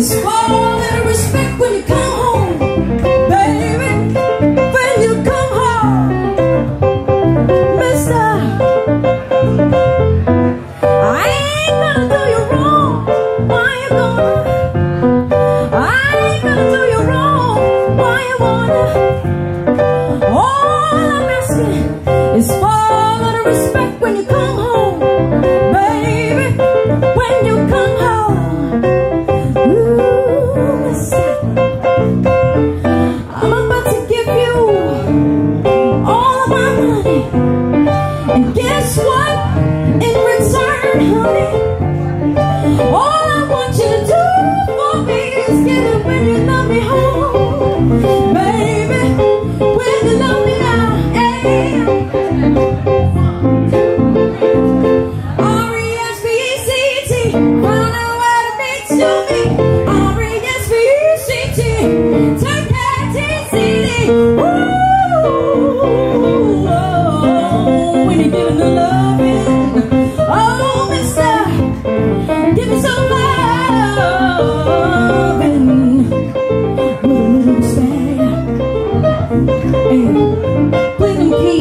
It's for a respect when you come home, baby. When you come home, mister. I ain't gonna do you wrong. Why you gonna? I ain't gonna do you wrong. Why you wanna? All I'm asking is. And guess what? In return, honey, all I want you to do for me is when you love me home. Baby, when you love me R-E-S-P-E-C-T, to me.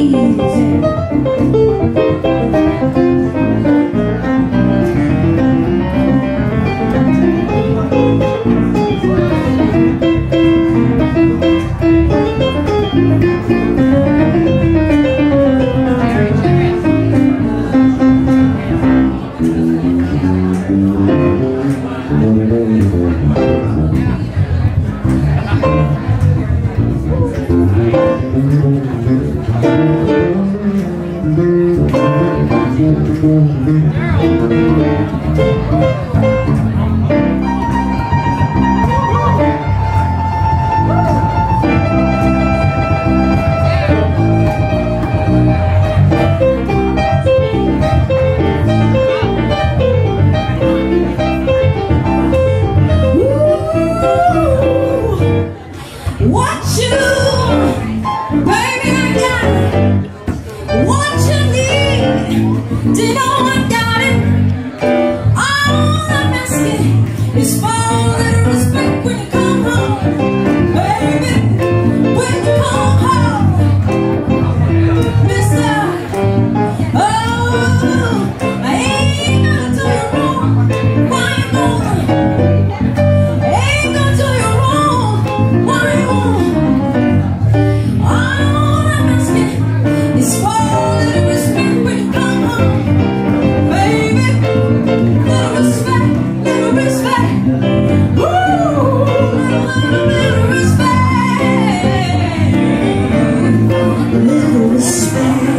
easy Thank you. It's. Little respect.